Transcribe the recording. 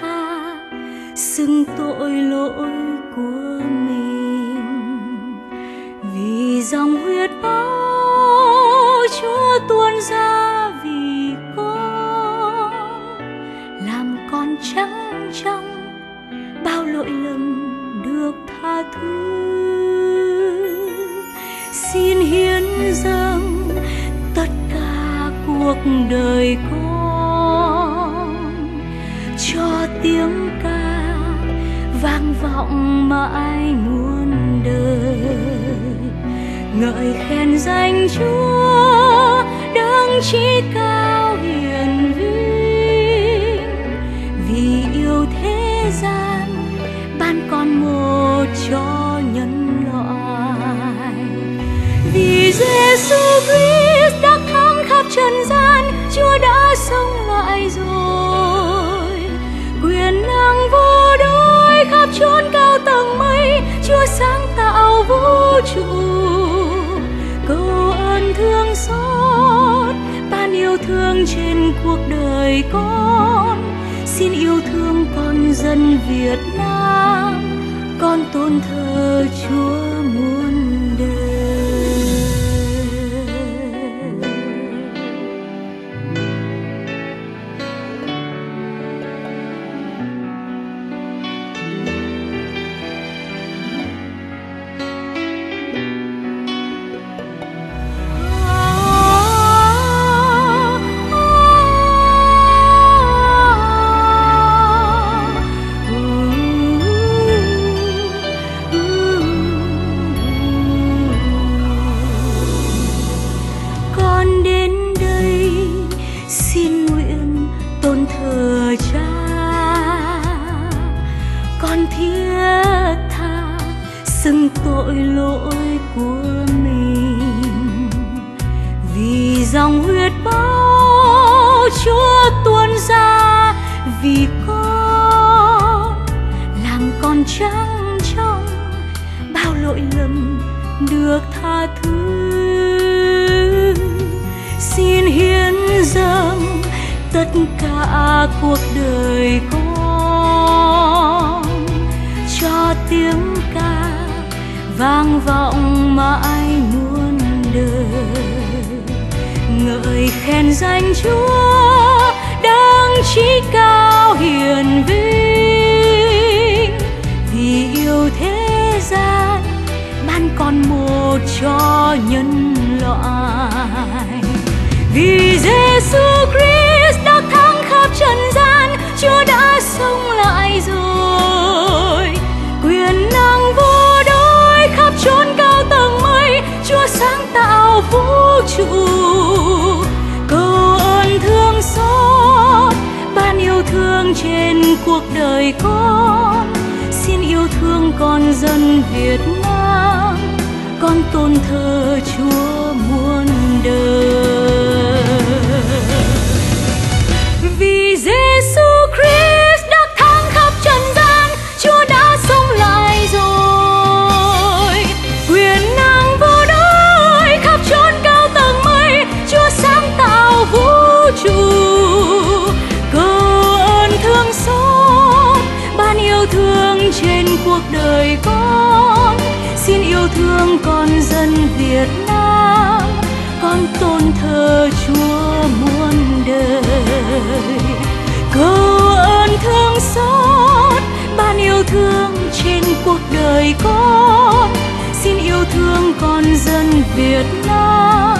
tha, xưng tội lỗi của mình. Vì dòng huyết máu chúa tuôn ra vì con, làm con trắng trong bao lỗi lầm được tha thứ. Xin hiến dâng tất cả cuộc đời con cho tiếng ca vang vọng mãi muôn đời. Ngợi khen danh chúa, đấng chí cao hiền vinh. Vì yêu thế gian, ban con một cho nhân loại. Vì Giêsu Christ đã thắng khắp trần gian khắp chốn cao tầng mây, Chúa sáng tạo vũ trụ. Cầu ơn thương xót, ban yêu thương trên cuộc đời con. Xin yêu thương con dân Việt Nam, con tôn thờ Chúa muôn xưng tội lỗi của mình. Vì dòng huyết máu chúa tuôn ra, vì con làm con trắng trong bao lỗi lầm được tha thứ. Xin hiến dâng tất cả cuộc đời con vang vọng mãi muôn đời. Ngợi khen danh chúa đang trí cao hiền vinh. Vì yêu thế gian, ban con một cho nhân loại. Vì Giêsu Christ đã thắng khắp trần gian sáng tạo vũ trụ. Cầu ơn thương xót, ban yêu thương trên cuộc đời con. Xin yêu thương con dân Việt Nam, con tôn thờ Chúa muôn đời. Yêu thương con dân Việt Nam, con tôn thờ Chúa muôn đời. Cầu ơn thương xót, ban yêu thương trên cuộc đời con. Xin yêu thương con dân Việt Nam.